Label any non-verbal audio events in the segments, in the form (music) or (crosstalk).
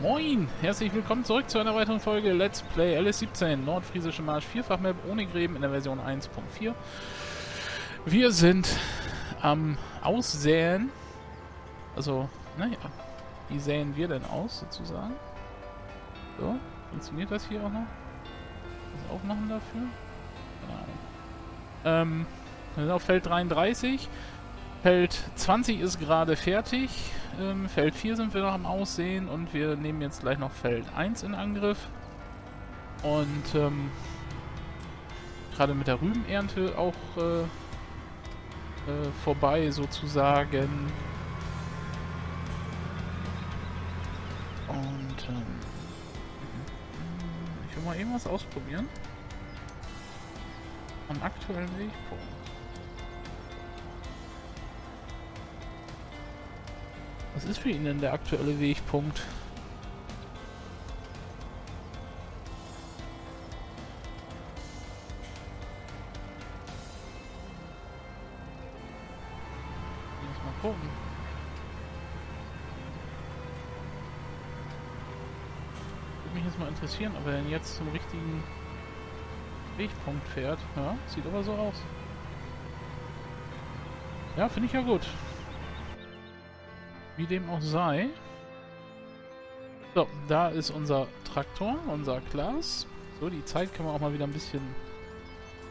Moin! Herzlich willkommen zurück zu einer weiteren Folge Let's Play LS17 Nordfriesische Marsch Vierfachmap ohne Gräben in der Version 1.4. Wir sind am Aussäen. Also, naja, wie säen wir denn aus sozusagen? So, funktioniert das hier auch noch? Das Aufmachen dafür? Genau. Ähm, wir sind auf Feld 33. Feld 20 ist gerade fertig. Ähm, Feld 4 sind wir noch am Aussehen und wir nehmen jetzt gleich noch Feld 1 in Angriff. Und ähm, gerade mit der Rübenernte auch äh, äh, vorbei sozusagen. Und ähm, ich will mal irgendwas ausprobieren. Am aktuellen Wegpunkt. Was ist für ihn denn der aktuelle Wegpunkt? Lass mal gucken. Würde mich jetzt mal interessieren, ob er denn jetzt zum richtigen Wegpunkt fährt. Ja, sieht aber so aus. Ja, finde ich ja gut. Wie dem auch sei. So, da ist unser Traktor, unser Glas. So, die Zeit können wir auch mal wieder ein bisschen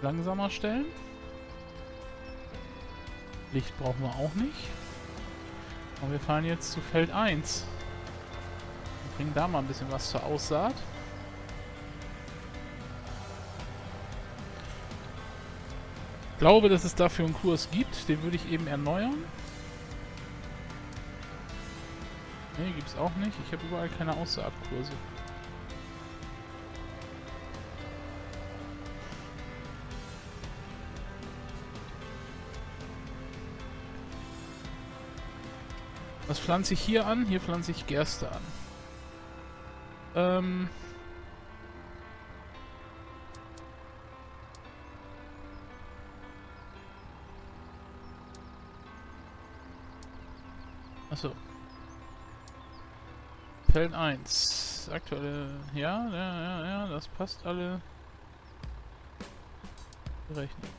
langsamer stellen. Licht brauchen wir auch nicht. Und wir fahren jetzt zu Feld 1. Wir bringen da mal ein bisschen was zur Aussaat. Ich glaube, dass es dafür einen Kurs gibt. Den würde ich eben erneuern. Ne, gibt's auch nicht. Ich habe überall keine Aussaatkurse. Was pflanze ich hier an? Hier pflanze ich Gerste an. Ähm... Achso. Feld 1. Aktuelle... Ja, ja, ja, ja, das passt alle. Berechnet.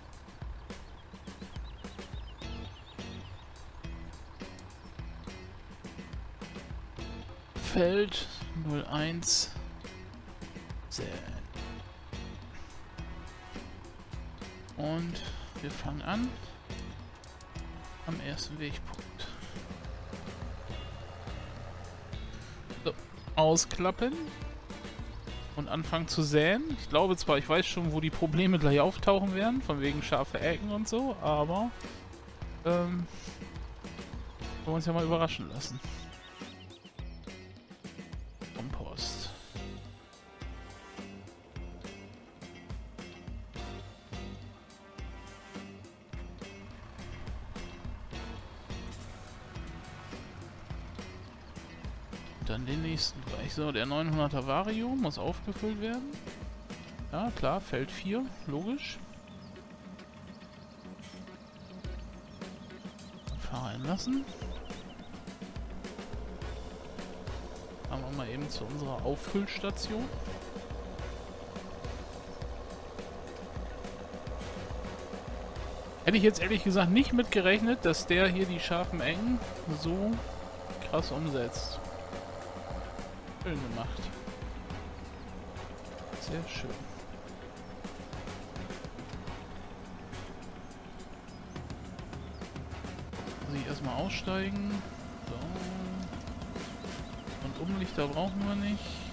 Feld 01 säen. Und wir fangen an am ersten Wegpunkt. Ausklappen und anfangen zu säen. Ich glaube zwar, ich weiß schon, wo die Probleme gleich auftauchen werden, von wegen scharfe Ecken und so, aber ähm, wollen wir uns ja mal überraschen lassen. Dann den nächsten gleich. So, der 900er Vario muss aufgefüllt werden. Ja, klar, Feld 4, logisch. Fahren lassen. Fahren wir mal eben zu unserer Auffüllstation. Hätte ich jetzt ehrlich gesagt nicht mit gerechnet, dass der hier die scharfen Engen so krass umsetzt. Schön gemacht. Sehr schön. Muss ich erstmal aussteigen. So. Und Umlichter brauchen wir nicht.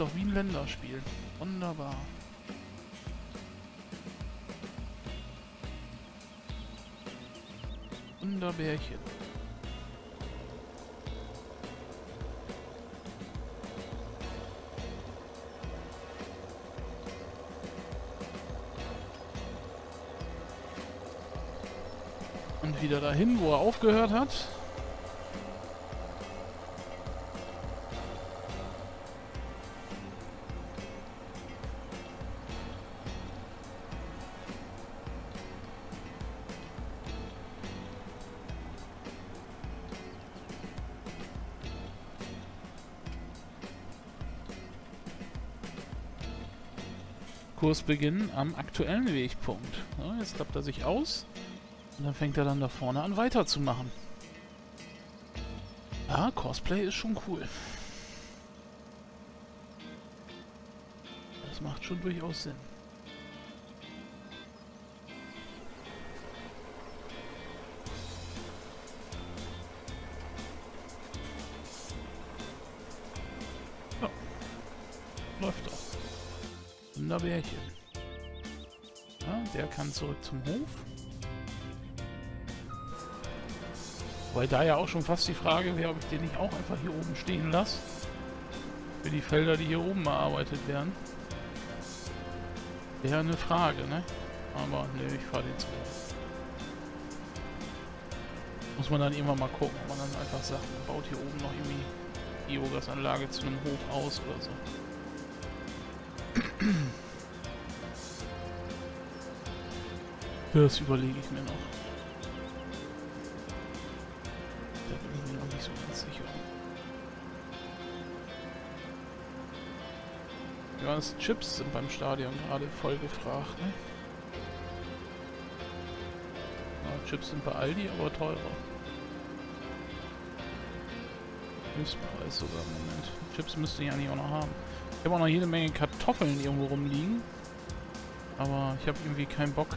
Doch wie ein Länderspiel. Wunderbar. Wunderbärchen. Und wieder dahin, wo er aufgehört hat. Kursbeginn am aktuellen Wegpunkt. Ja, jetzt klappt er sich aus. Und dann fängt er dann da vorne an weiterzumachen. Ja, Cosplay ist schon cool. Das macht schon durchaus Sinn. Ja. Läuft doch. Wunderbärchen. Ja, der kann zurück zum Hof. Weil da ja auch schon fast die Frage wäre, ob ich den nicht auch einfach hier oben stehen lasse. Für die Felder, die hier oben bearbeitet werden. Wäre eine Frage, ne? Aber ne, ich fahre den zurück. Muss man dann irgendwann mal gucken, ob man dann einfach sagt, man baut hier oben noch irgendwie die Biogasanlage zu einem Hof aus oder so. Das überlege ich mir noch. Da bin ich mir noch nicht so ganz sicher. Das Chips sind beim Stadion gerade voll gefragt, ne? Ja, Chips sind bei Aldi, aber teurer. Höchstpreis sogar im Moment. Chips müsste ich eigentlich auch noch haben. Ich habe auch noch jede Menge Kartoffeln irgendwo rumliegen. Aber ich habe irgendwie keinen Bock,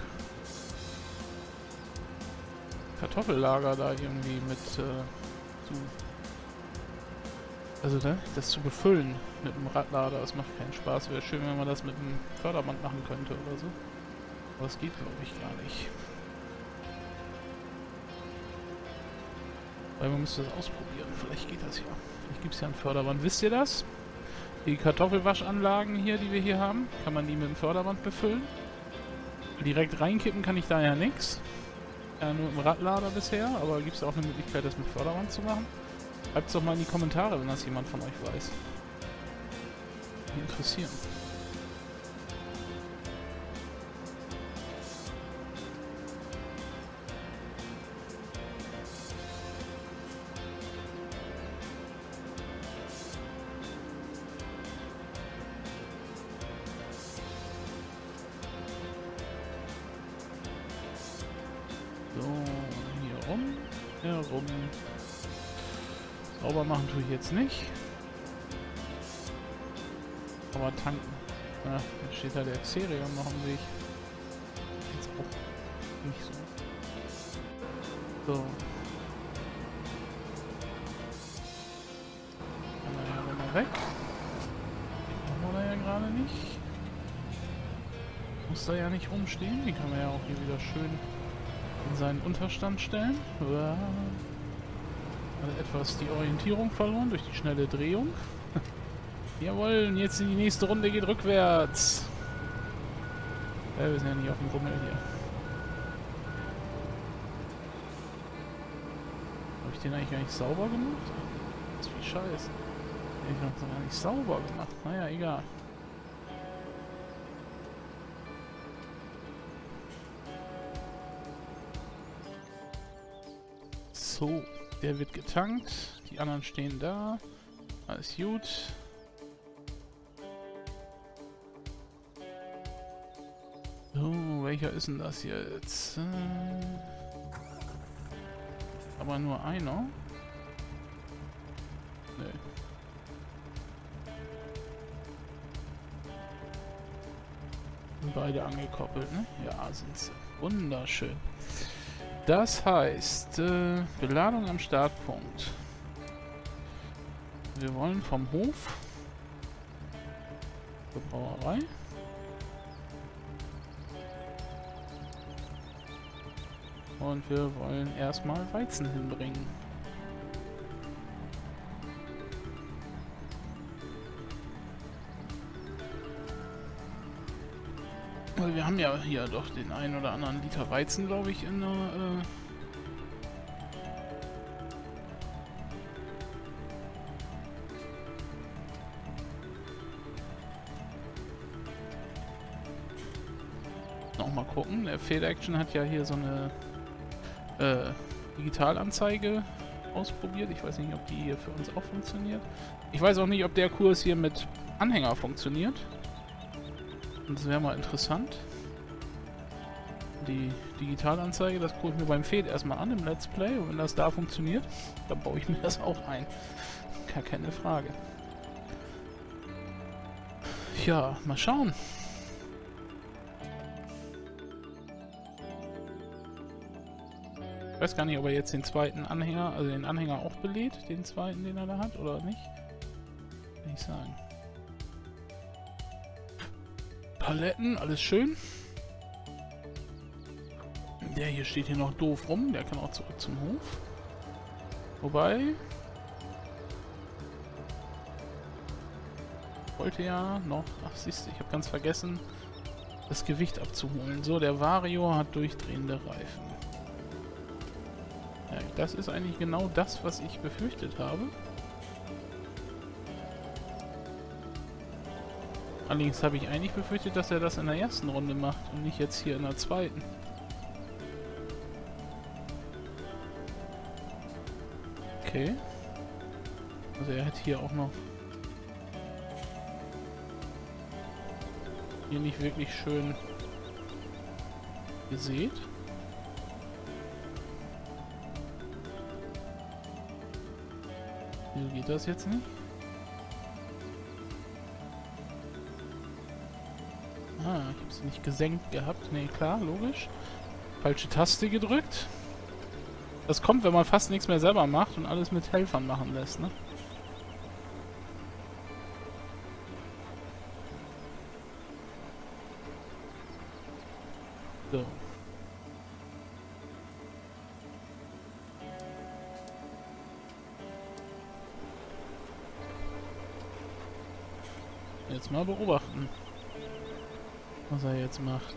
Kartoffellager da irgendwie mit äh, zu... Also, ne, das zu befüllen mit dem Radlader, das macht keinen Spaß. Wäre schön, wenn man das mit dem Förderband machen könnte oder so. Aber das geht, glaube ich, gar nicht. Weil man müsste das ausprobieren. Vielleicht geht das ja. Vielleicht gibt es ja ein Förderband. Wisst ihr das? Die Kartoffelwaschanlagen hier, die wir hier haben, kann man die mit dem Förderband befüllen. Direkt reinkippen kann ich da ja nichts. Ja, nur im Radlader bisher, aber gibt es auch eine Möglichkeit, das mit Förderband zu machen? Schreibt es doch mal in die Kommentare, wenn das jemand von euch weiß. Interessieren. Jetzt nicht. Aber tanken. Jetzt steht da der Xerion noch im Weg. Jetzt auch nicht so. So. Mal weg. Den wir da ja gerade nicht. Muss da ja nicht rumstehen. Die kann man ja auch hier wieder schön in seinen Unterstand stellen. Uah. Etwas die Orientierung verloren durch die schnelle Drehung. (laughs) Jawohl, und jetzt in die nächste Runde geht rückwärts. Ja, wir sind ja nicht auf dem Rummel hier. Habe ich den eigentlich gar nicht sauber gemacht? Das ist wie scheiße. Den habe ich noch gar nicht sauber gemacht. Naja, egal. So, der wird getankt. Die anderen stehen da. Alles gut. So, welcher ist denn das jetzt? Aber nur einer? Nee. Sind beide angekoppelt, ne? Ja, sind sie. Wunderschön. Das heißt, äh, Beladung am Startpunkt. Wir wollen vom Hof zur Brauerei. Und wir wollen erstmal Weizen hinbringen. Weil wir haben ja hier doch den einen oder anderen Liter Weizen, glaube ich, in der... Äh Nochmal gucken, der Fail Action hat ja hier so eine äh, Digitalanzeige ausprobiert. Ich weiß nicht, ob die hier für uns auch funktioniert. Ich weiß auch nicht, ob der Kurs hier mit Anhänger funktioniert. Das wäre mal interessant. Die Digitalanzeige, das gucke ich mir beim Fade erstmal an im Let's Play. Und wenn das da funktioniert, dann baue ich mir das auch ein. Gar keine Frage. Ja, mal schauen. Ich weiß gar nicht, ob er jetzt den zweiten Anhänger, also den Anhänger auch belädt, den zweiten, den er da hat, oder nicht. Kann ich sagen. Paletten, alles schön. Der hier steht hier noch doof rum, der kann auch zurück zum Hof. Wobei, wollte ja noch... Ach, siehst du, ich habe ganz vergessen, das Gewicht abzuholen. So, der Vario hat durchdrehende Reifen. Ja, das ist eigentlich genau das, was ich befürchtet habe. Allerdings habe ich eigentlich befürchtet, dass er das in der ersten Runde macht und nicht jetzt hier in der zweiten. Okay. Also er hat hier auch noch hier nicht wirklich schön gesät. Wieso geht das jetzt nicht? Ah, ich habe sie nicht gesenkt gehabt. Ne, klar, logisch. Falsche Taste gedrückt. Das kommt, wenn man fast nichts mehr selber macht und alles mit Helfern machen lässt, ne? So. Jetzt mal beobachten, was er jetzt macht.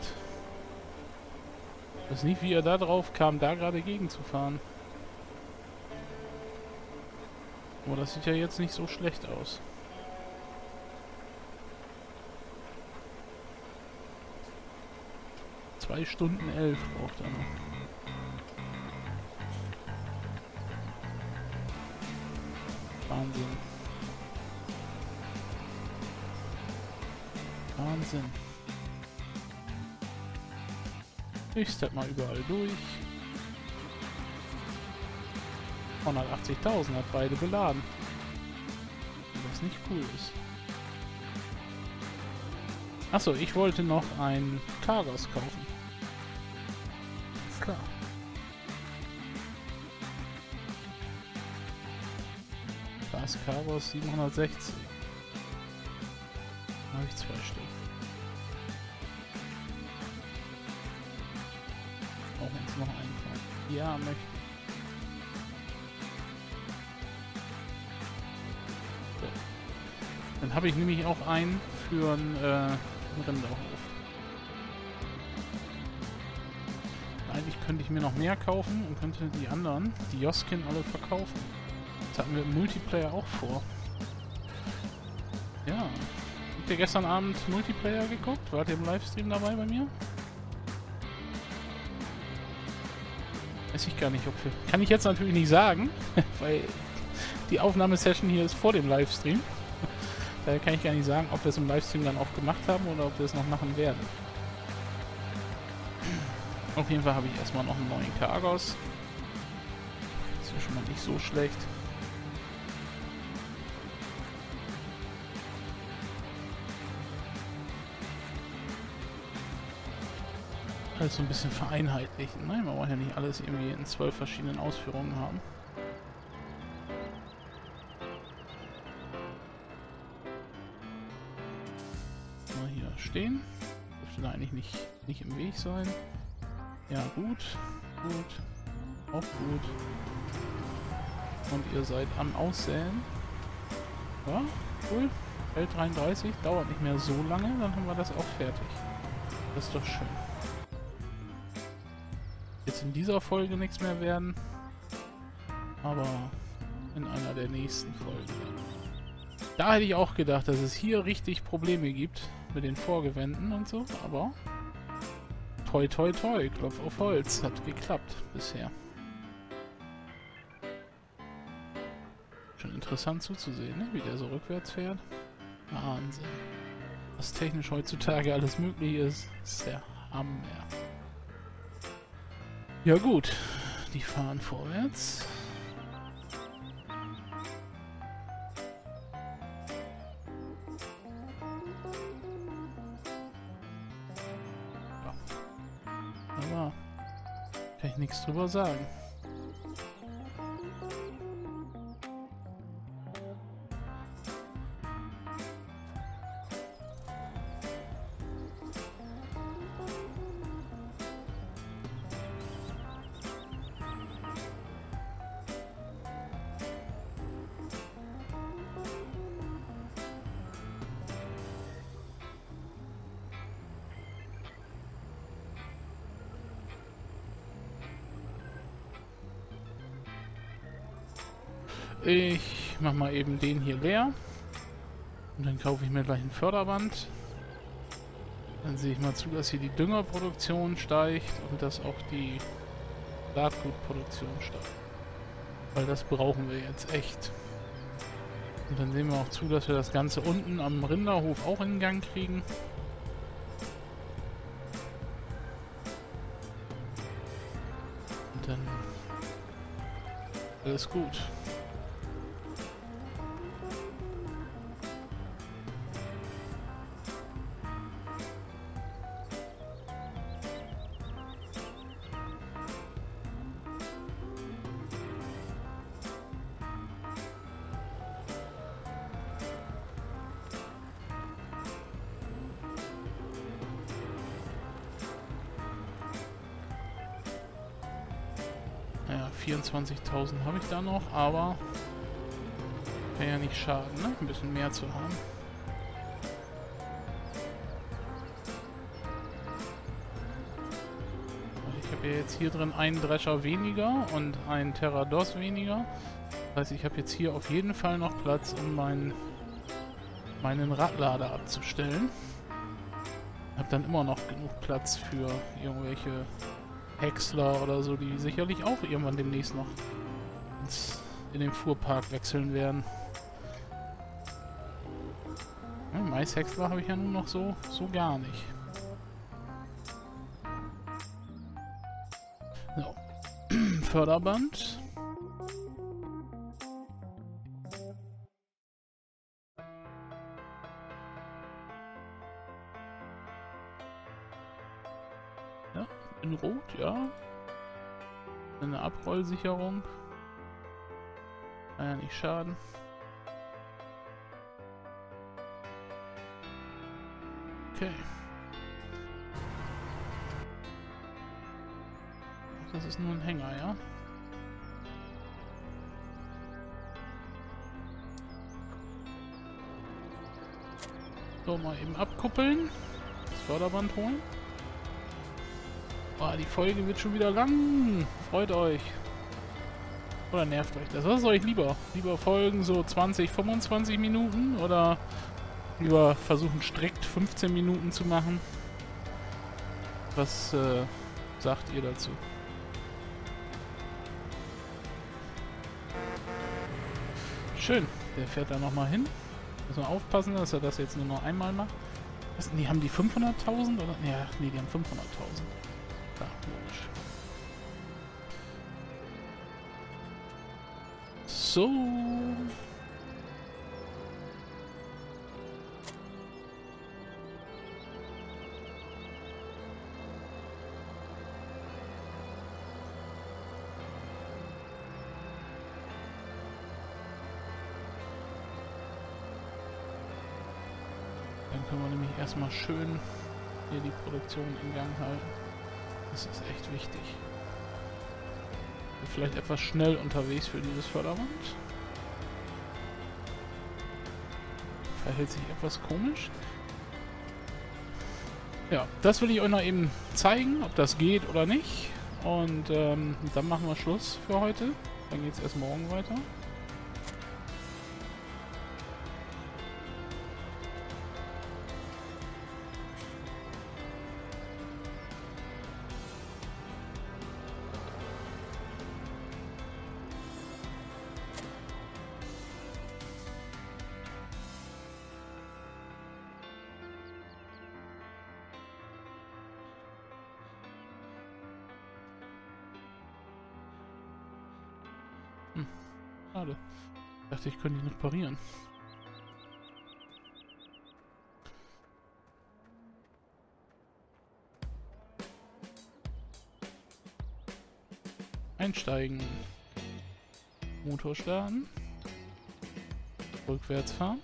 Ich weiß nicht, wie er da drauf kam, da gerade gegen zu fahren. Aber das sieht ja jetzt nicht so schlecht aus. Zwei Stunden elf braucht er noch. Wahnsinn. Wahnsinn. Ich step mal überall durch. 180.000 hat beide beladen. Was nicht cool ist. Achso, ich wollte noch ein Cargos kaufen. Ist klar. Das Cargos 760. Da habe ich zwei Stück. Ja, möchte. Dann habe ich nämlich auch einen für einen, äh, Rinderhof. Eigentlich könnte ich mir noch mehr kaufen und könnte die anderen, die Joskin, alle verkaufen. Das hatten wir im Multiplayer auch vor. Ja. Habt ihr gestern Abend Multiplayer geguckt? Wart ihr im Livestream dabei bei mir? Weiß ich gar nicht, ob wir... Kann ich jetzt natürlich nicht sagen, (laughs) weil die Aufnahmesession hier ist vor dem Livestream. Daher kann ich gar nicht sagen, ob wir es im Livestream dann auch gemacht haben oder ob wir es noch machen werden. Auf jeden Fall habe ich erstmal noch einen neuen Kargos. Ist ja schon mal nicht so schlecht. Alles so ein bisschen vereinheitlichen. Nein, man wollen ja nicht alles irgendwie in zwölf verschiedenen Ausführungen haben. Mal hier stehen. Dürfte da eigentlich nicht, nicht im Weg sein. Ja, gut. Gut. Auch gut. Und ihr seid am Aussäen. Ja, cool. L33 dauert nicht mehr so lange, dann haben wir das auch fertig. Das ist doch schön. Jetzt in dieser Folge nichts mehr werden. Aber in einer der nächsten Folgen. Da hätte ich auch gedacht, dass es hier richtig Probleme gibt mit den Vorgewänden und so, aber toi toi toi, Klopf auf Holz. Hat geklappt bisher. Schon interessant zuzusehen, ne? wie der so rückwärts fährt. Wahnsinn. Was technisch heutzutage alles möglich ist, ist der Hammer. Ja gut, die fahren vorwärts. Aber kann ich nichts drüber sagen. Ich mach mal eben den hier leer. Und dann kaufe ich mir gleich ein Förderband. Dann sehe ich mal zu, dass hier die Düngerproduktion steigt und dass auch die Saatgutproduktion steigt. Weil das brauchen wir jetzt echt. Und dann sehen wir auch zu, dass wir das Ganze unten am Rinderhof auch in Gang kriegen. Und dann alles gut. 24.000 habe ich da noch, aber kann ja nicht schaden, ne? ein bisschen mehr zu haben. Ich habe ja jetzt hier drin einen Drescher weniger und einen Terrados weniger. Das heißt, ich habe jetzt hier auf jeden Fall noch Platz, um meinen, meinen Radlader abzustellen. Ich habe dann immer noch genug Platz für irgendwelche Häcksler oder so, die sicherlich auch irgendwann demnächst noch ins, in den Fuhrpark wechseln werden. Ja, Maishäcksler habe ich ja nun noch so, so gar nicht. So. (clears throat) Förderband. Abrollsicherung. Kann ja nicht schaden. Okay. Das ist nur ein Hänger, ja? So, mal eben abkuppeln. Das Förderband holen. Oh, die Folge wird schon wieder lang. Freut euch. Oder nervt euch das? Was ist euch lieber? Lieber Folgen so 20, 25 Minuten oder lieber versuchen strikt 15 Minuten zu machen? Was äh, sagt ihr dazu? Schön. Der fährt da nochmal hin. Müssen wir aufpassen, dass er das jetzt nur noch einmal macht. Was, nee, haben die 500.000 oder? Ja, nee, die haben 500.000. Ja, logisch. So. Dann können wir nämlich erstmal schön hier die Produktion in Gang halten. Das ist echt wichtig. Vielleicht etwas schnell unterwegs für dieses Förderband. Verhält sich etwas komisch. Ja, das will ich euch noch eben zeigen, ob das geht oder nicht. Und ähm, dann machen wir Schluss für heute. Dann geht es erst morgen weiter. Schade. Ich dachte, ich könnte ihn noch parieren. Einsteigen. Motor starten. Rückwärts fahren.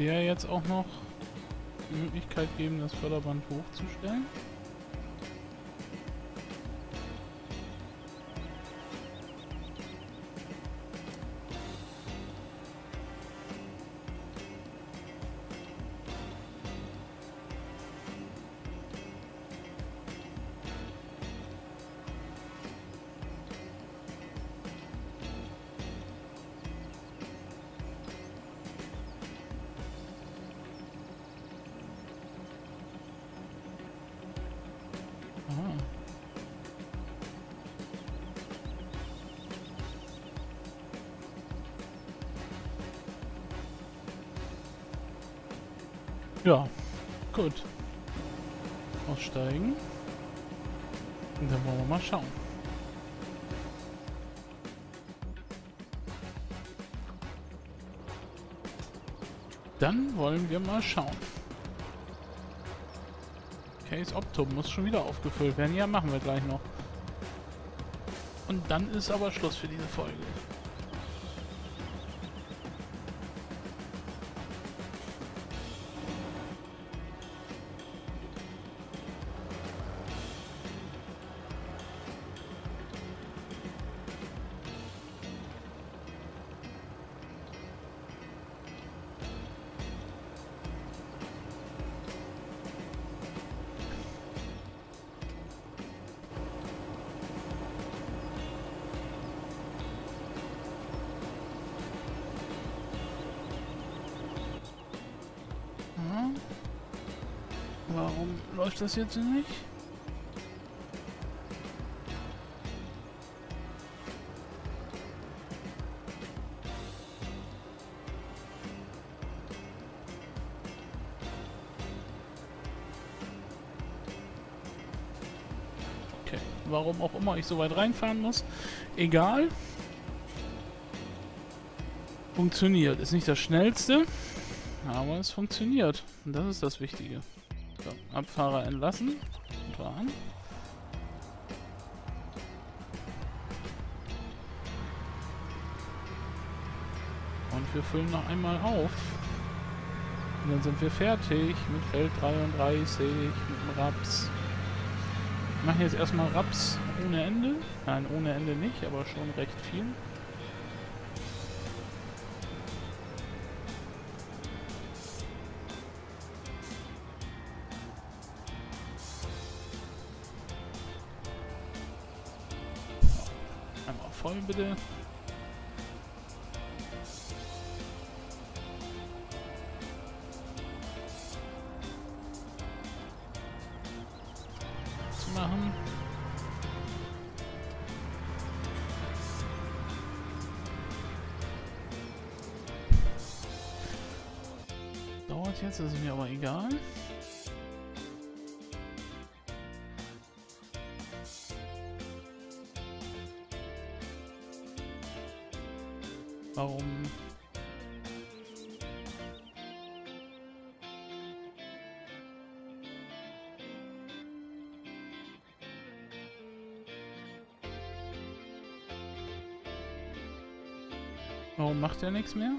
Ja jetzt auch noch die Möglichkeit geben, das Förderband hochzustellen. Dann wollen wir mal schauen. Case Optum muss schon wieder aufgefüllt werden. Ja, machen wir gleich noch. Und dann ist aber Schluss für diese Folge. Warum läuft das jetzt nicht? Okay, warum auch immer ich so weit reinfahren muss. Egal. Funktioniert. Ist nicht das schnellste. Aber es funktioniert. Und das ist das Wichtige. So, Abfahrer entlassen. Und an. Und wir füllen noch einmal auf. Und dann sind wir fertig mit Feld 33, mit dem Raps. Wir machen jetzt erstmal Raps ohne Ende. Nein, ohne Ende nicht, aber schon recht viel. Bitte. Zu machen. Dauert jetzt, das ist mir aber egal. Warum? Warum macht er nichts mehr?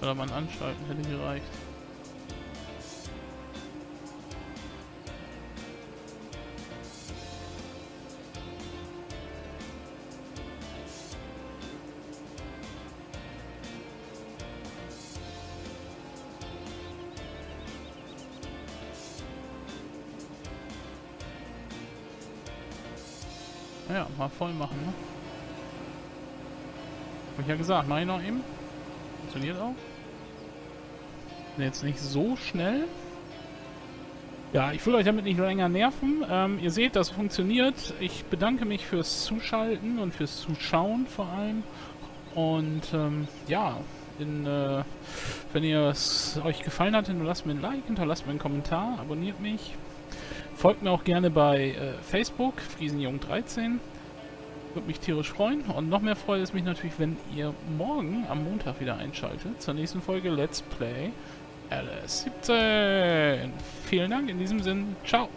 Oder man anschalten hätte gereicht. Ja, mal voll machen, ne? Hab ich ja gesagt, ich noch eben. Funktioniert auch. Jetzt nicht so schnell. Ja, ich will euch damit nicht länger nerven. Ähm, ihr seht, das funktioniert. Ich bedanke mich fürs Zuschalten und fürs Zuschauen vor allem. Und ähm, ja, in, äh, wenn ihr es euch gefallen hat, hinterlasst mir ein Like, hinterlasst mir einen Kommentar, abonniert mich. Folgt mir auch gerne bei äh, Facebook, Friesenjung13. Würde mich tierisch freuen. Und noch mehr freut es mich natürlich, wenn ihr morgen am Montag wieder einschaltet zur nächsten Folge Let's Play LS17. Vielen Dank in diesem Sinn. Ciao.